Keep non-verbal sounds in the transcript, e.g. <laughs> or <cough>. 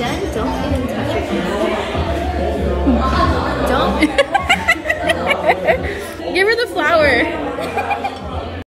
Jen, don't even touch your. Hmm. Don't. <laughs> Give her the flower.